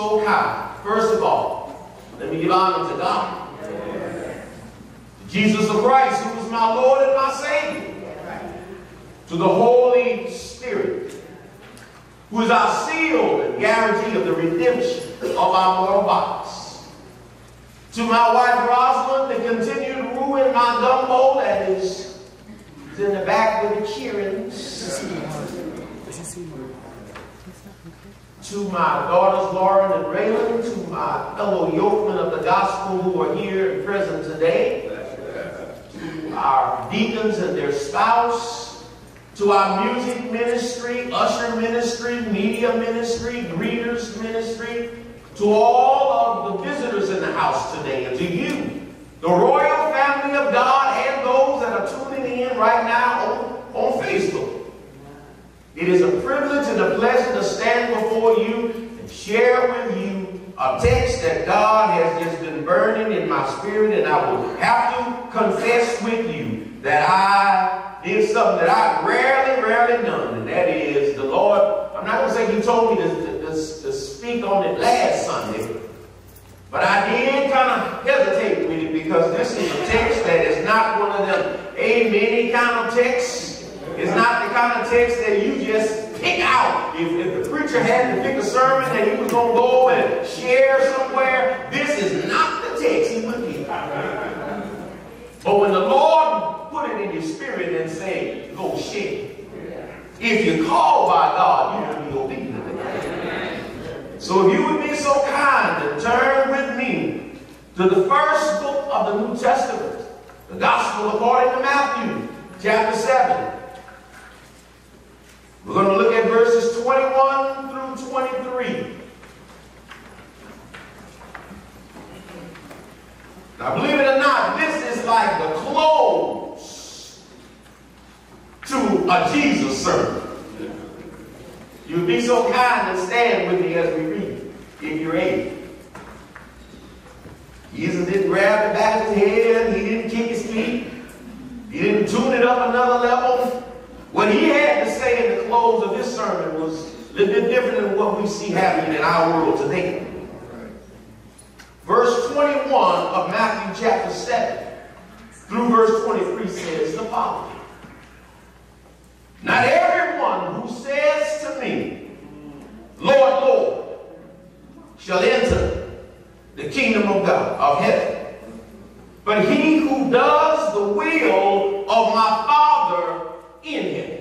so kind, first of all, let me give honor to God. Jesus the Christ, who is my Lord and my Savior. To the Holy Spirit, who is our seal and guarantee of the redemption of our mortal bodies. To my wife Rosalind, the continued ruin my gumbo that is in the back with the cheerings. To my daughters Lauren and Raylan, to my fellow yokemen of the gospel who are here and present today, to our deacons and their spouse, to our music ministry, usher ministry, media ministry, greeters ministry, to all of the visitors in the house today, and to you, the royal family of God, and those that are tuning in right now. It is a privilege and a pleasure to stand before you and share with you a text that God has just been burning in my spirit, and I will have to confess with you that I did something that I've rarely, rarely done, and that is the Lord. I'm not going to say He told me to, to, to, to speak on it last Sunday, but I did kind of hesitate with it because this is a text that is not one of them amen kind of texts. It's not the kind of text that you just pick out. If, if the preacher had to pick a sermon that he was going to go and share somewhere, this is not the text he would pick. But when the Lord put it in your spirit and say, go share. If you're called by God, you will be obedient. So if you would be so kind to turn with me to the first book of the New Testament, the Gospel according to Matthew, chapter 7. We're going to look at verses 21 through 23. Now, believe it or not, this is like the close to a Jesus sermon. You'd be so kind to stand with me as we read, if you're able. Jesus didn't grab the back of his head, he didn't kick his feet, he didn't tune it up another level. What he had to say in the close of this sermon was a little bit different than what we see happening in our world today. Verse 21 of Matthew chapter 7 through verse 23 says the following. Not everyone who says to me, Lord, Lord, shall enter the kingdom of God, of heaven, but he who does the will of my Father in heaven.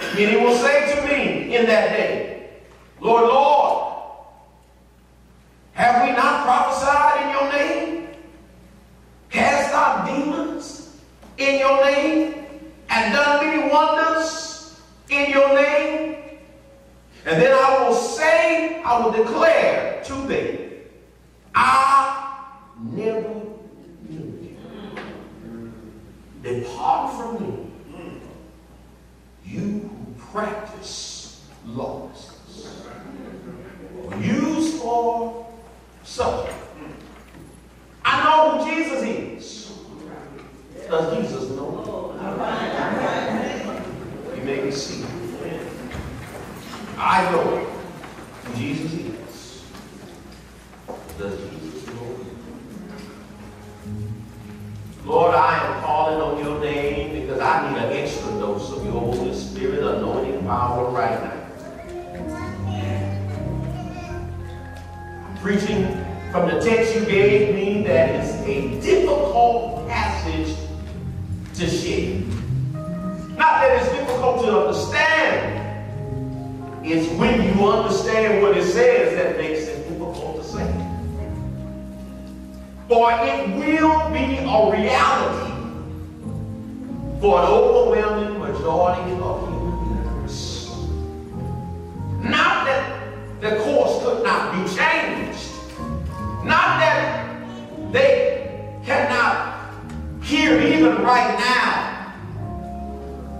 And he will say to me in that day, Lord, Lord, have we not prophesied in your name? Cast out demons in your name? Right now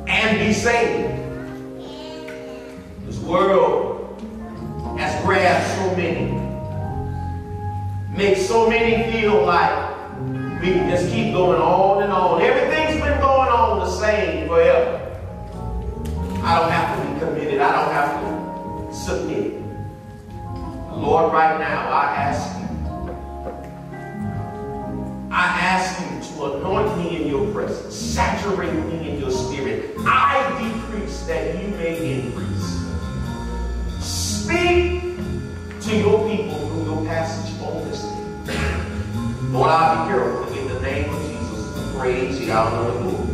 and be saved. This world has grabbed so many, makes so many feel like we can just keep going on and on. Everything's been going on the same forever. I don't have to be committed. I don't have to submit. Lord, right now, I ask you, I ask you to anoint saturate me in your spirit. I decrease that you may increase. Speak to your people through your passage day. Lord, I'll be careful in the name of Jesus praise you out of the glory.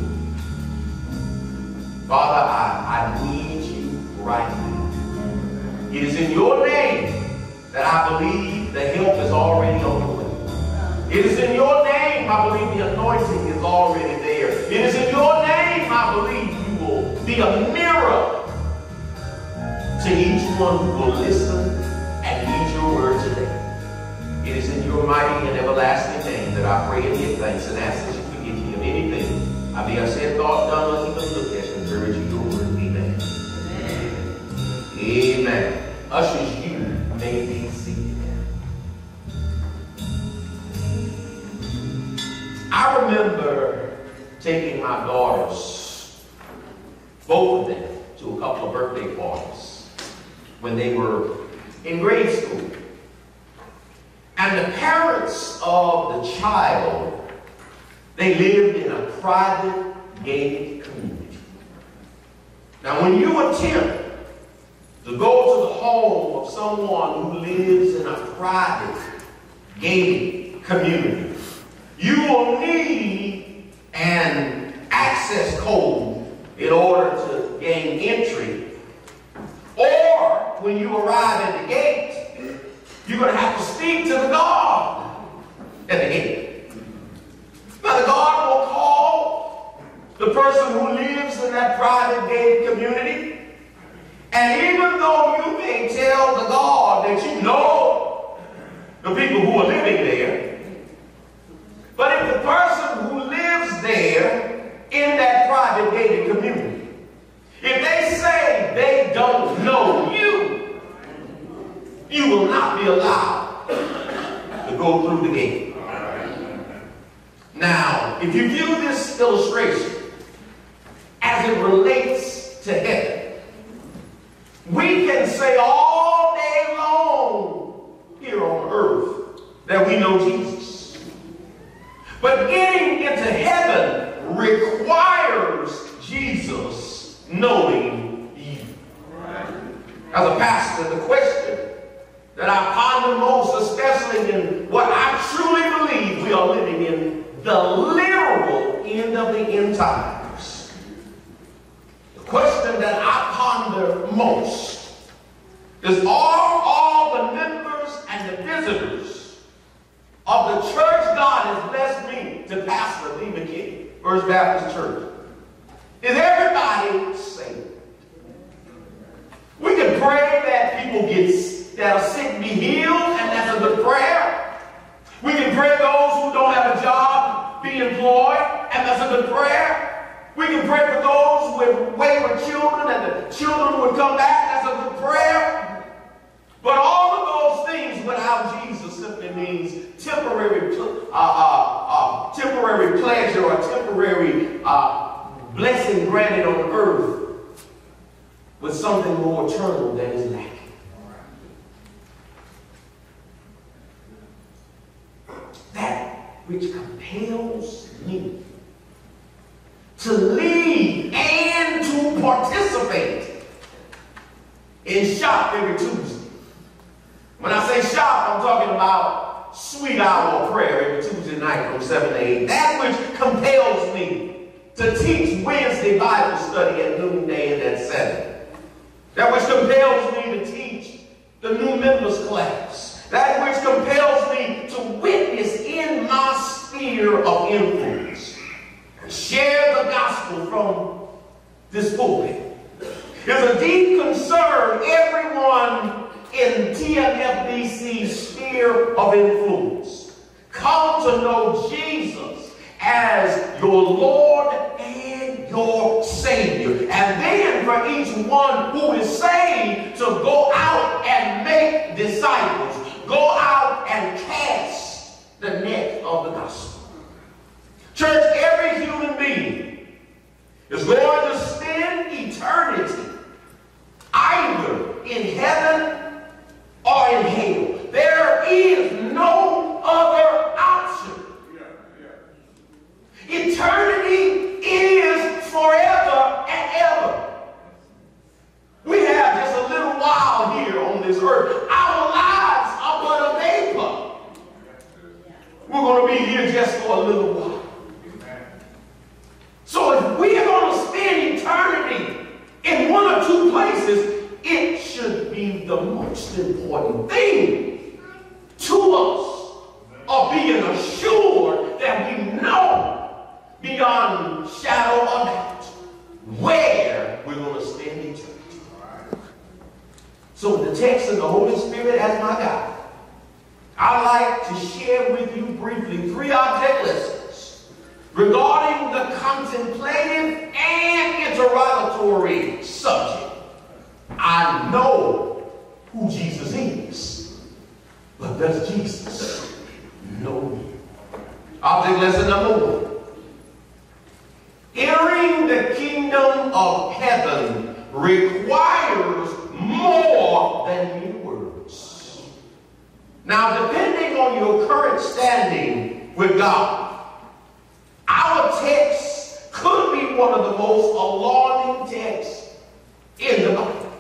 Father, I, I need you right now. It is in your name that I believe the help is already on the way. It is in your name I believe the anointing is already there. It is in your name I believe you will be a mirror to each one who will listen and heed your word today. It is in your mighty and everlasting name that I pray and give thanks and ask that you forgive me of anything I may have said, thought, done, or even looked at concerning your word. Amen. Amen. Amen. Ushers, you may be I remember taking my daughters, both of them, to a couple of birthday parties when they were in grade school. And the parents of the child, they lived in a private gated community. Now when you attempt to go to the home of someone who lives in a private gated community, you will need an access code in order to gain entry. Or when you arrive at the gate, you're going to have to speak to the guard at the gate. Now the guard will call the person who lives in that private gated community. And even though you may tell the guard that you know the people who are living there, but if the person who lives there in that private gated community, if they say they don't know you, you will not be allowed to go through the gate. Now, if you view this illustration as it relates to heaven, we can say all day long here on earth that we know Jesus. But getting into heaven requires Jesus knowing you. As a pastor, the question that I ponder most, especially in what I truly believe we are living in the literal end of the end times. The question that I ponder most is are all the members and the visitors of the church God has blessed to pastor Lee McKinney, First Baptist Church. Is everybody saved? We can pray that people get that are sick be healed, and that's a good prayer. We can pray those who don't have a job be employed, and that's a good prayer. We can pray for those with wayward children, and the children would come back. That's a good prayer. But all of those things without Jesus simply means temporary, uh, uh, uh, temporary pleasure or temporary uh, blessing granted on earth with something more eternal that is lacking. That which compels me to lead and to participate in shop every Tuesday. When I say shop, I'm talking about sweet hour of prayer every Tuesday night from 7 to 8. That which compels me to teach Wednesday Bible study at noonday and at 7. That which compels me to teach the new members class. That which compels me to witness in my sphere of influence. Share the gospel from this pulpit. There's a deep concern everyone in TMFBC's sphere of influence come to know Jesus as your Lord and your Savior. And then for each one who is saved to go out and make disciples, go out and cast the net of the gospel. Church, every human being is going to spend eternity either in heaven or in hell. There is no other option. Eternity is forever and ever. We have just a little while here on this earth. Our lives are but a vapor. We're going to be here just for a little while. So if we are going to spend eternity in one or two places, it should be the most important thing to us of being assured that we know beyond shadow of doubt where we're going to spend eternity. So the text of the Holy Spirit as my guide, I'd to share with you briefly three object lessons regarding the contemplative and interrogatory subject. I know who Jesus is, but does Jesus know me? Object lesson number one. Entering the kingdom of heaven requires more than words. Now, depending on your current standing with God, our text could be one of the most alarming texts in the Bible.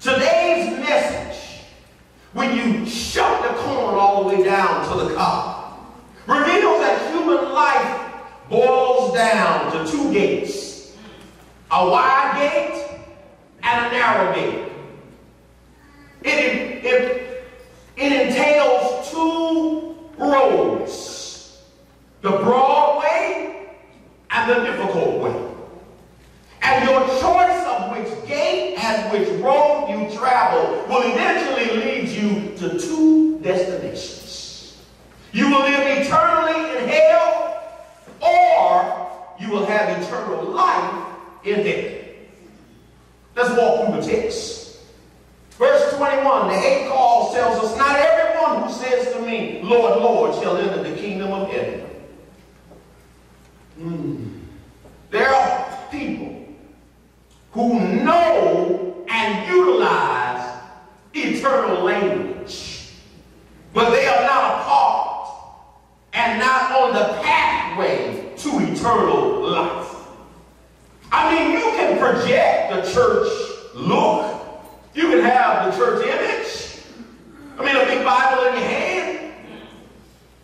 Today's message, when you shut the corn all the way down to the car, reveals that human life boils down to two gates a wide gate and a narrow gate. It, it, it entails two roads the broad way and the difficult way. And your choice of which gate and which road you travel will eventually lead you to two destinations. You will live eternally in hell, or you will have eternal life in heaven. Let's walk through the text. Verse 21, the eighth call tells us, Not everyone who says to me, Lord, Lord, shall enter the kingdom of heaven. Mm. There are people who know and utilize eternal language, but they are not a part and not on the pathway to eternal life. I mean, you can project the church look. You can have the church image. I mean, a big Bible in your hand,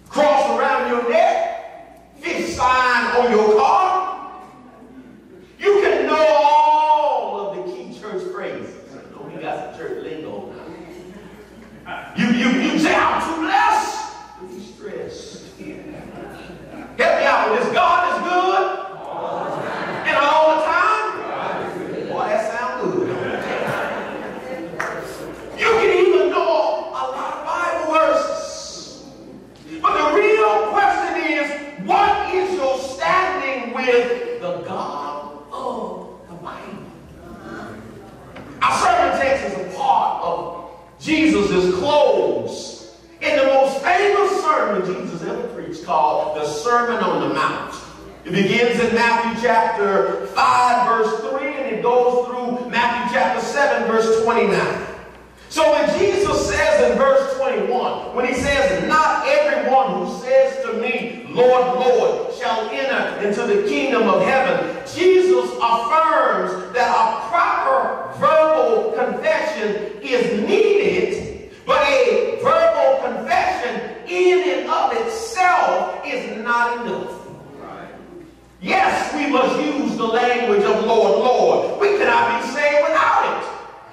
cross around your neck, fish sign on your car. You can know all of the key church phrases. I know we got some church lingo now. You, you, you say, I'm too blessed to be stressed. Help me out with this. God is good. And all the time? Boy, that sounds good. You can even know a lot of Bible verses. But the real question is, what is your standing with the God of the Bible? Our sermon text is a part of Jesus' close in the most famous sermon Jesus ever preached called the Sermon on the Mount. It begins in Matthew chapter 5, verse 3, and it goes through Matthew chapter 7, verse 29. So when Jesus says in verse 21, when he says, Not everyone who says to me, Lord, Lord, shall enter into the kingdom of heaven, Jesus affirms that a proper verbal confession is needed, but the language of Lord, Lord. We cannot be saved without it.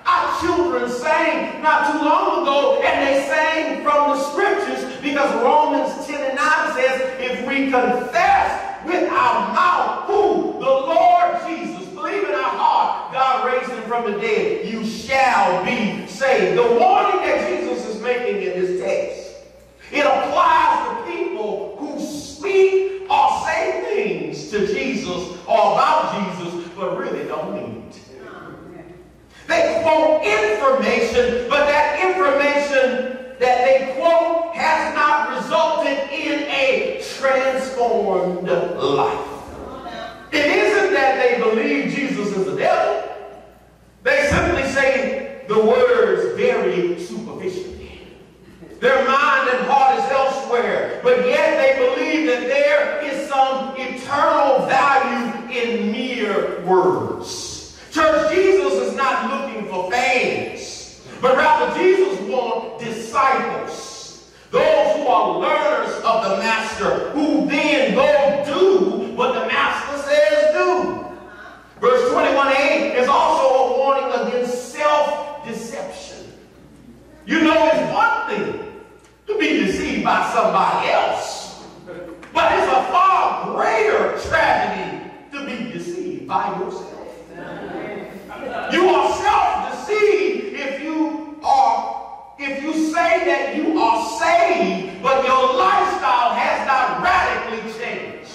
Our children sang not too long ago, and they sang from the scriptures because Romans 10 and 9 says, if we confess with our mouth who? The Lord Jesus. Believe in our heart God raised him from the dead. You shall be saved. The warning that Jesus is making in this text, it applies to people who speak or say things to Jesus or about Jesus, but really don't mean it. They quote information, but that information that they quote has not resulted in a transformed life. It isn't that they believe Jesus is the devil. They simply say the words very superficially. Their mind and heart is elsewhere, but yet they believe that there is some eternal value in mere words. Church, Jesus is not looking for fans, but rather Jesus wants disciples. Those who are learners of the Master, who then go do what the Master says do. Verse 21a is also a warning against self-deception. You know, it's one thing to be deceived by somebody else, but it's a far greater tragedy to be deceived by yourself. You are self-deceived if you are, if you say that you are saved, but your lifestyle has not radically changed.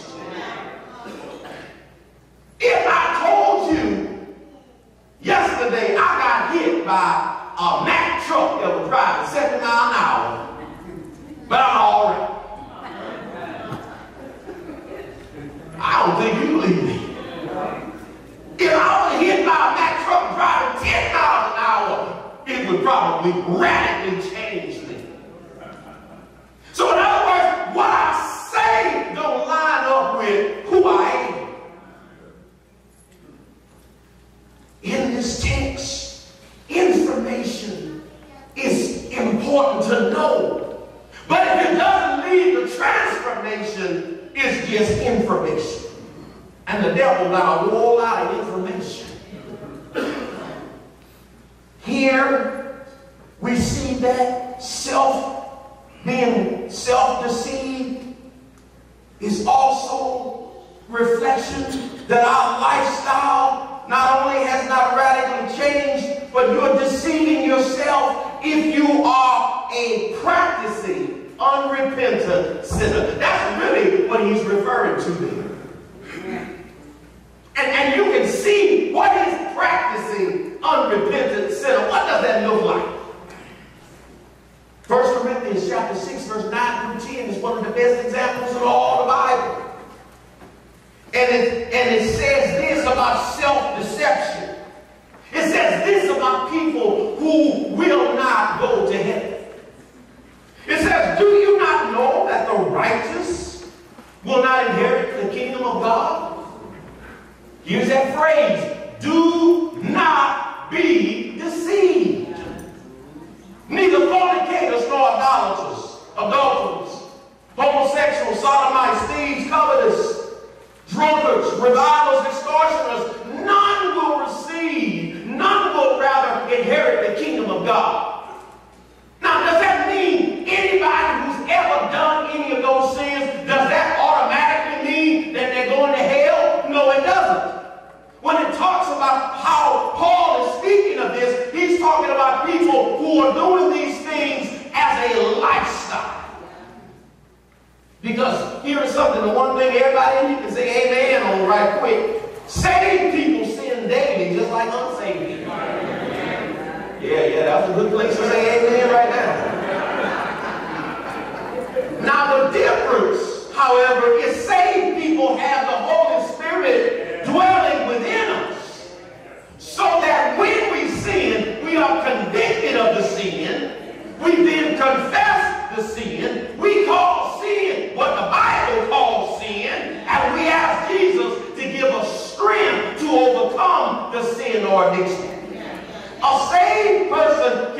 If I told you yesterday I got hit by a Mack truck that was driving 70 miles an hour, but I'm all right. I don't think you believe me. If I was hit by a Mack truck driving 10 miles an hour, it would probably radically change me. So in other words, what I say don't line up with who I am. In this text, information is important to know. But if it doesn't lead to transformation, it's just information. And the devil got a whole lot of information. Here we see that self being self-deceived is also reflection that our lifestyle not only has not radically changed, but you're deceiving yourself if you are a practicing, unrepentant sinner. That's really what he's referring to there. And, and you can see what is practicing unrepentant sinner. What does that look like? 1 Corinthians chapter 6, verse 9 through 10 is one of the best examples in all the Bible. And it, and it says this about self-deception. It says this about people who will not go to heaven. It says, do you not know that the righteous will not inherit the kingdom of God? Use that phrase. Do not be deceived. Neither fornicators nor idolaters, adulterers, homosexuals, sodomites, thieves, covetous, drunkards, revilers, extortioners, none will receive, none will rather inherit the kingdom of God. Now, does that mean anybody who's ever done any of those sins, does that automatically mean that they're going to hell? No, it doesn't. When it talks about how Paul is speaking of this, he's talking about people who are doing these things as a lifestyle. Because here is something, the one thing everybody in you can say amen on right quick. Saved people sin daily just like unsaved. Yeah, yeah, that's a good place to say amen right now. Now the difference, however, is saved people have the Holy Spirit dwelling within us. So that when we sin, we are convicted of the sin. We then confess the sin. We call sin what the Bible calls sin. And we ask Jesus to give us strength to overcome the sin or addiction. Person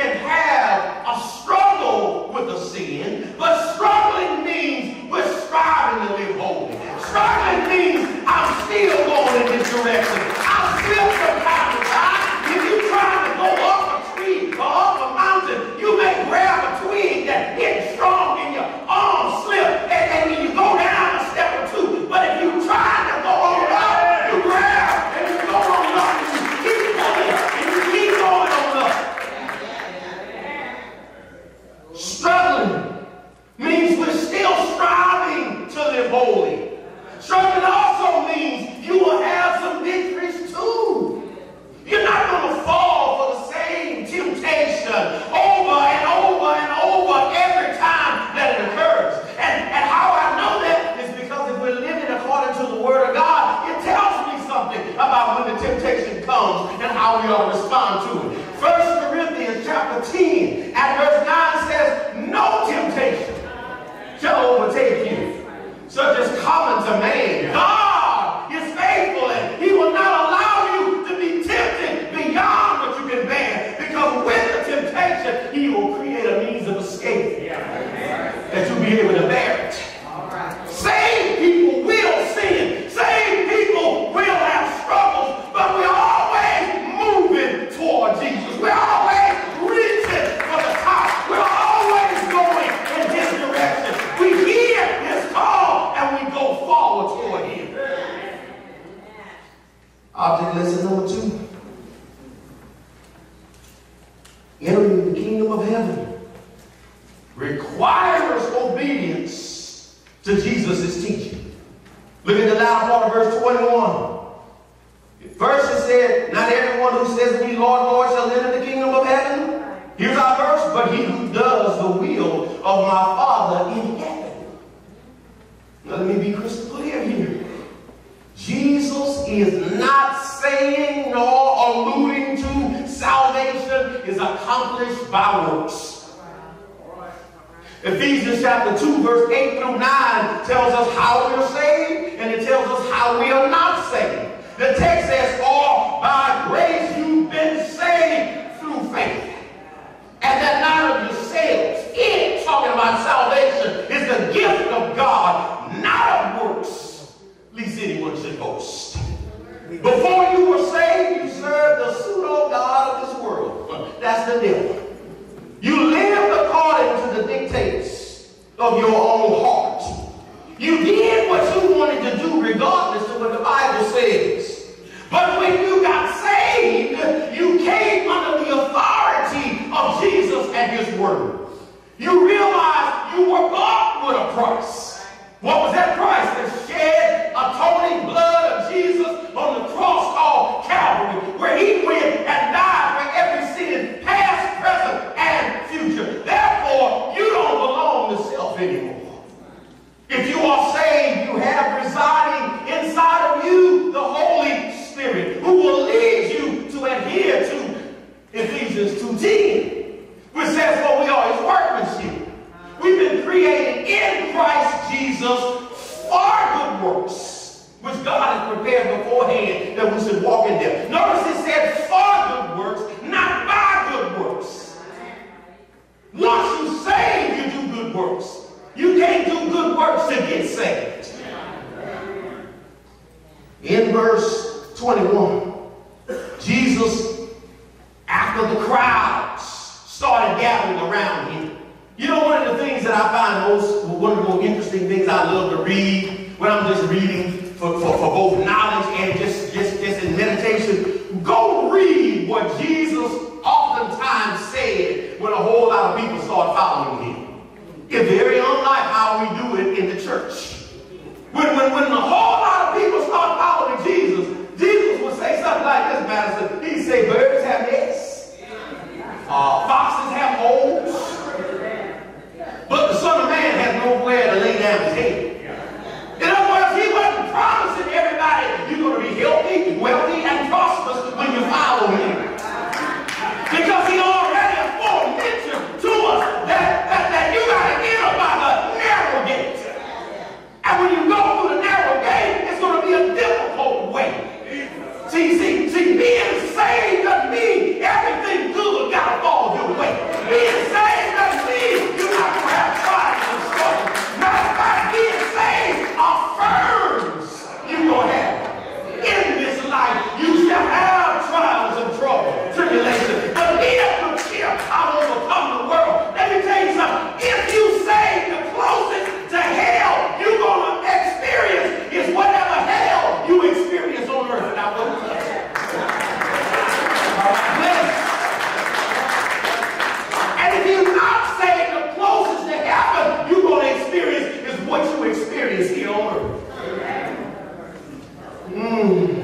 of your own heart. You did what you wanted to do regardless of what the Bible says. But when you got saved, you came under the authority of Jesus and his word. You realized you were bought with a price. What was that price? The shed, atoning blood of Jesus on the cross called Calvary, where he went and died for every sin, past, present, and future. Therefore, you don't belong to self anymore. If you are saved, you have residing inside of you the Holy Spirit who will lead you to adhere to Ephesians 2.10 which says, for we are his workmanship. We've been created in Christ Jesus for good works, which God has prepared beforehand that we should walk in them. Notice it said for good works, not by good works. Once you save, you do good works. You can't do good works to get saved. In verse 21, Jesus, after the crowds started gathering around him, you know, one of the things that I find most, one of the more interesting things I love to read when I'm just reading for, for, for both knowledge and just, just, just in meditation, go read what Jesus oftentimes said when a whole lot of people start following him. It's very unlike how we do it in the church. When, when, when a whole lot of people start following Jesus, Jesus would say something like this, Madison. He'd say, birds have nests. Uh, foxes have holes. But the Son of Man has nowhere to lay down his head. In other words, he wasn't promising everybody you're going to be healthy, wealthy, and prosperous when you follow him. Because he already See, see, see, being saved doesn't mean everything good got to fall your way. Being Mm.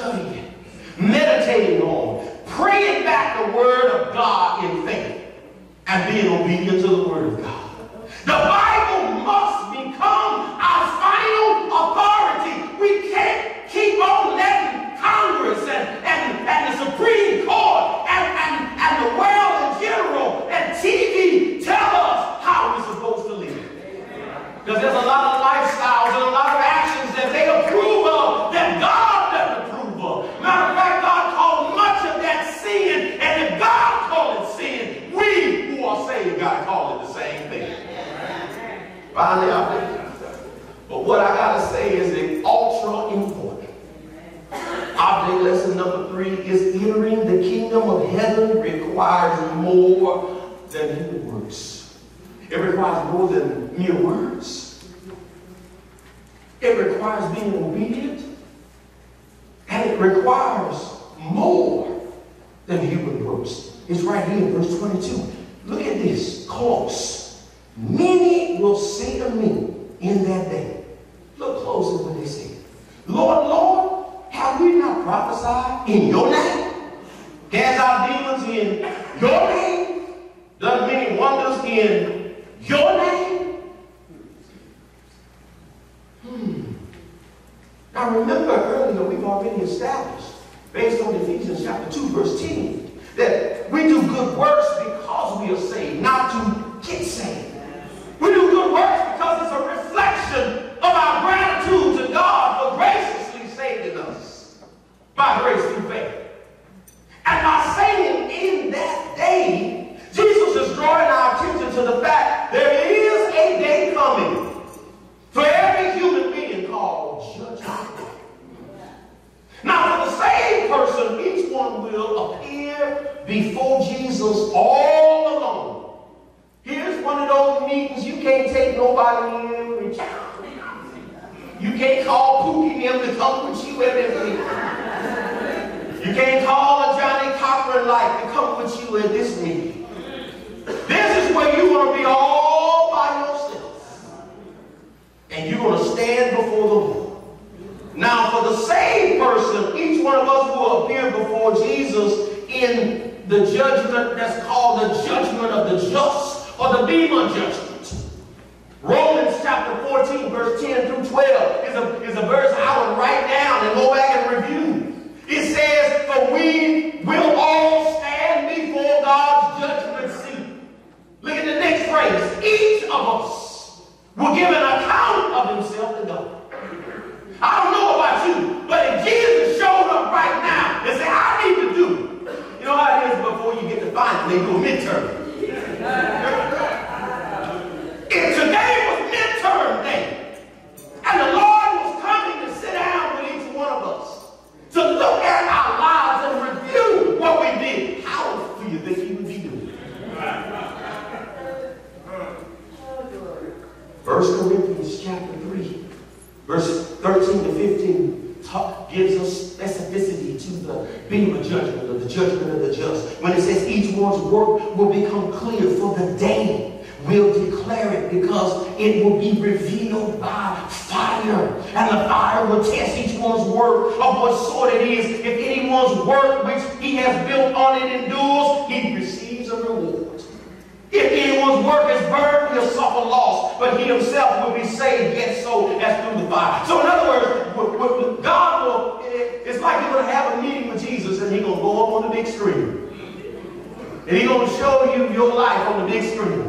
studying, meditating on, praying back the word of God in faith, and being obedient to the word of God. It requires more than mere words. It requires being obedient. And it requires more than human words. It's right here in verse 22. already established based on Ephesians chapter 2, verse 10, that we do good works because we are saved, not to get saved. they go midterm. show you your life on the big screen.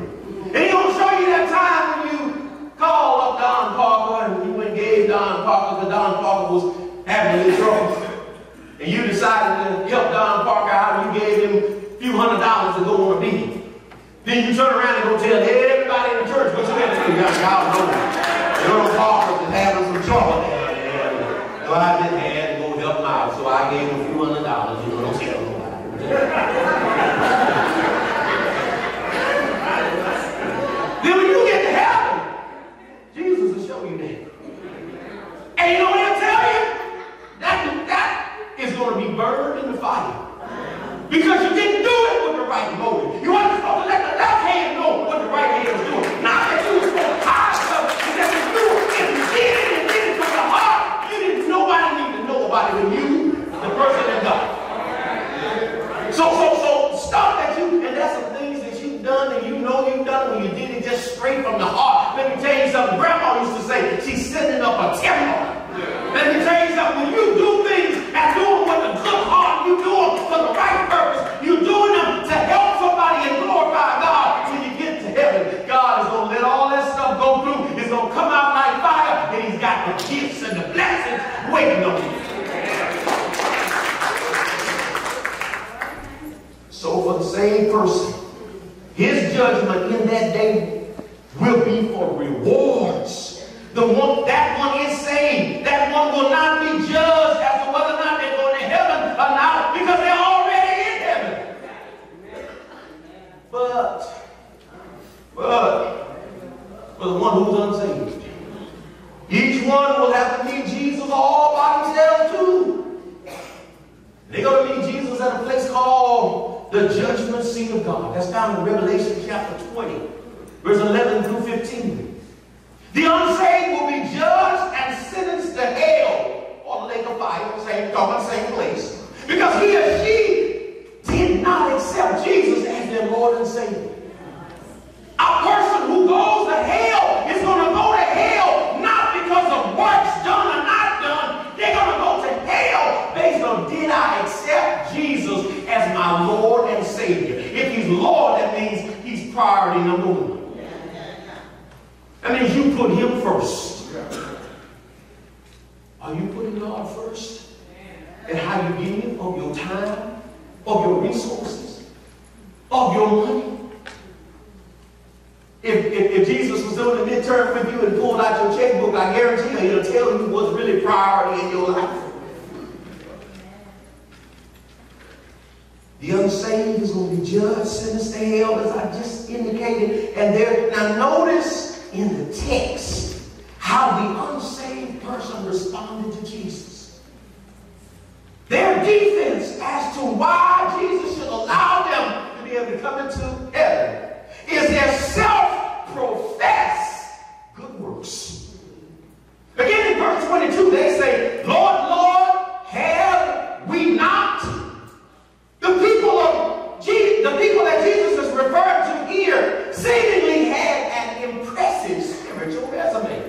verse 11 through 15. The unsaved will be judged and sentenced to hell or the lake of fire, same common, same place, because he or she did not accept Jesus as their Lord and Savior. A person who goes to hell is going to go to hell not because of works done or not done. They're going to go to hell based on did I accept Jesus as my Lord and Savior. If he's Lord, that means he's priority number one. That means you put him first. Are you putting God first? And how you give of your time, of your resources, of your money? If, if, if Jesus was doing a midterm with you and pulled out your checkbook, I guarantee you he'll tell you what's really priority in your life. The unsaved is going to be judged, sentenced to hell, as I just indicated. And there, now notice in the text how the unsaved person responded to Jesus. Their defense as to why Jesus should allow them to be able to come into heaven is their self-professed good works. Again, in verse 22, they say, Lord, Lord, have we not? The people of Jesus, the people that Jesus is referring to here seemingly had an impressive spiritual resume.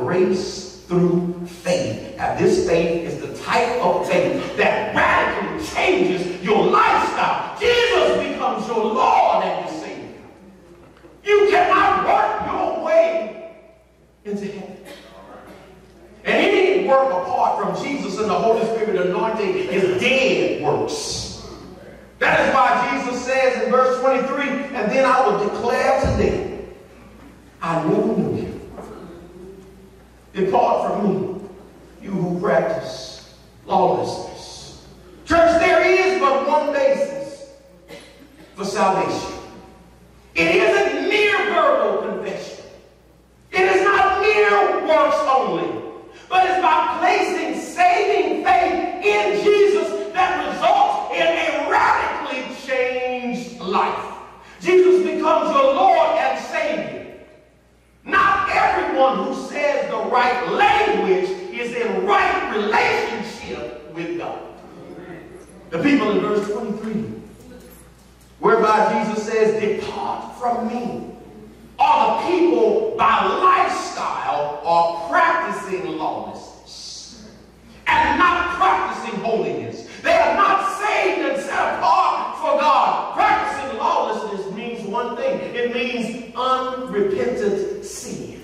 Grace through faith. Now, this faith is the type of faith that radically changes your lifestyle. Jesus becomes your Lord and your Savior. You cannot work your way into heaven. And any work apart from Jesus and the Holy Spirit anointing is dead works. That is why Jesus says in verse 23, and then I will declare today, I never knew you. Depart from me, you who practice lawlessness. Church, there is but one basis for salvation. It isn't mere verbal confession. It is not mere works only but it's by placing saving faith in Jesus that results in a radically changed life. Jesus becomes your Lord and Savior. Everyone who says the right language is in right relationship with God. The people in verse 23, whereby Jesus says, Depart from me are the people by lifestyle are practicing lawlessness and not practicing holiness. They are not saved and set apart for God. Practicing lawlessness means one thing. It means unrepentant sin.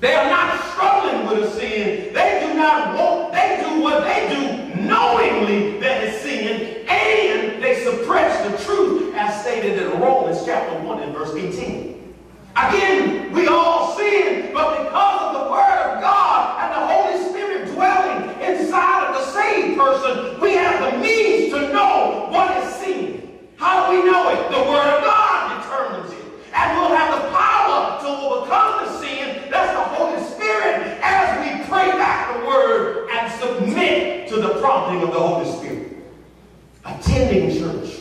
They are not struggling with a sin. They do not want, they do what they do knowingly that is sin, and they suppress the truth as stated in Romans chapter 1 and verse 18. Again, we all sin, but because of the Word of God and the Holy Spirit dwelling inside of the saved person, we have the means to know what is sin. How do we know it? The Word of God determines it. And we'll have the power to overcome the sin. That's the Holy Spirit as we pray back the Word and submit to prompting of the Holy Spirit. Attending church,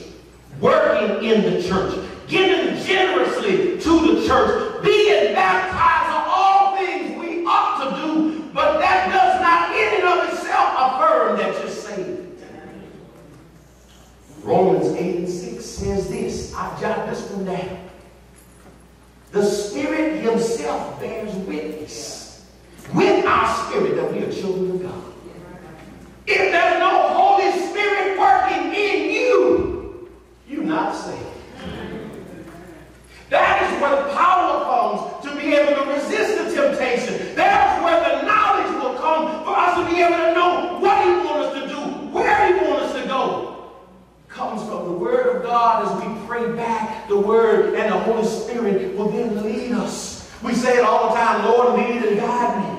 working in the church, giving generously to the church, being baptized are all things we ought to do, but that does not in and of itself affirm that you're saved. Romans 8 and 6 says this. I've jot this one down. The Spirit Himself bears witness with our spirit that we are children of God. If there's no Holy Spirit working in you, you're not saved. That is where the power comes to be able to resist the temptation. That's where the knowledge will come for us to be able to know what He wants us to do, where He wants us to go. It Comes from the Word of God as we pray back the Word, and the Holy Spirit will then lead us. We say it all the time, Lord, lead and guide me.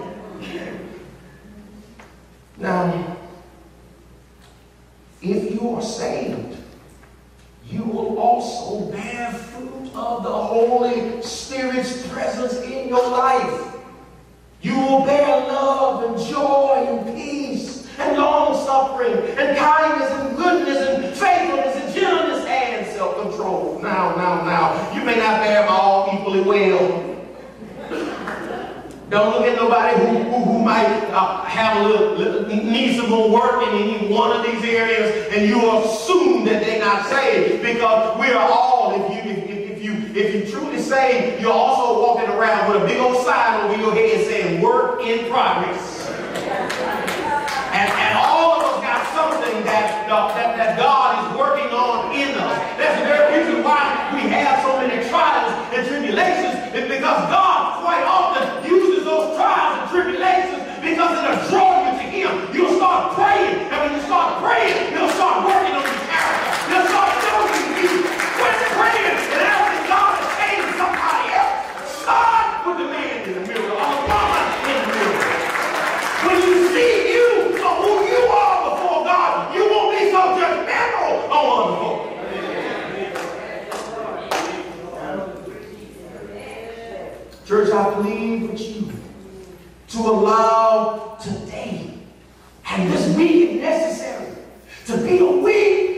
Now, if you are saved, you will also bear fruit of the Holy Spirit's presence in your life. You will bear love and joy and peace and long suffering and kindness and goodness and faithfulness and gentleness and self-control. Now, now, now, you may not bear them all equally well. Don't look at nobody who, might uh, have a little, little, need some more work in any one of these areas, and you assume that they're not saved because we are all, if you if, if you if you truly saved, you're also walking around with a big old sign over your head saying "Work in Progress." And, and all of us got something that, that, that God is working on in us. That's the very reason why we have so many trials and tribulations, is because God because it'll draw you to Him. You'll start praying, and when you start praying, He'll start working on your character. He'll start showing you. Quit praying and asking God to change somebody else. Start with the man in the mirror or the woman in the mirror. When you see you for who you are before God, you won't be so judgmental on other folk. Church, I plead with you to allow today and this week necessary to be a week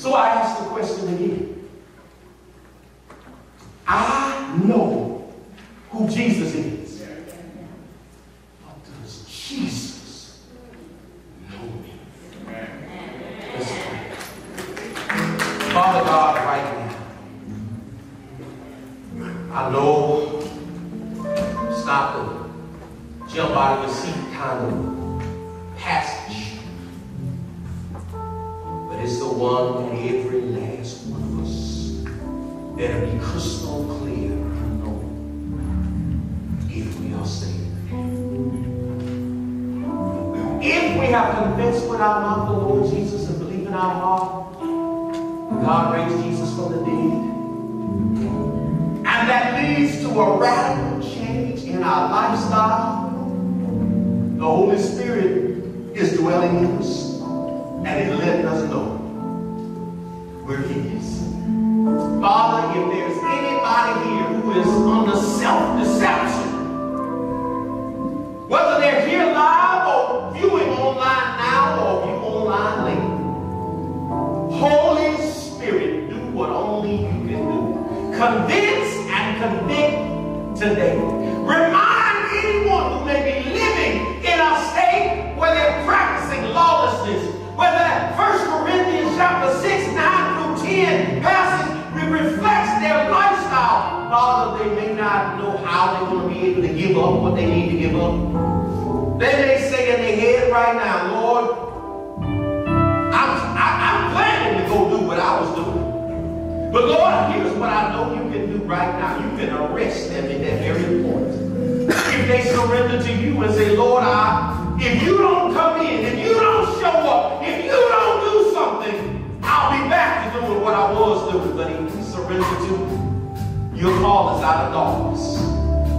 So I ask the question again. I know who Jesus But Lord, here's what I know you can do right now. You can arrest them at that very point. If they surrender to you and say, Lord, I, if you don't come in, if you don't show up, if you don't do something, I'll be back to doing what I was doing. But if you surrender to you, your call is out of darkness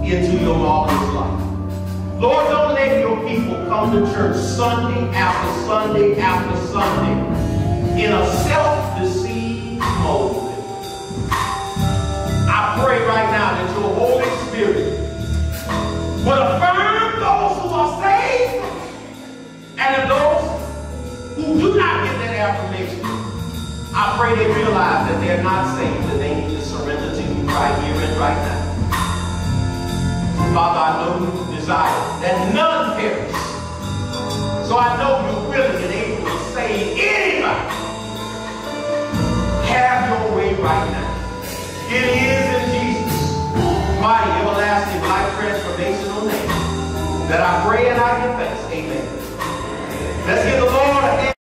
into your marvelous life. Lord, don't let your people come to church Sunday after Sunday after Sunday in a self I pray right now that your Holy Spirit would affirm those who are saved and of those who do not get that affirmation. I pray they realize that they're not saved, that they need to surrender to you right here and right now. Father, I know you desire that none perish. So I know you're willing and able to save anybody. Have your way right now. It is in Jesus, mighty, everlasting, life transformational name, that I pray and I confess. Amen. Let's give the Lord.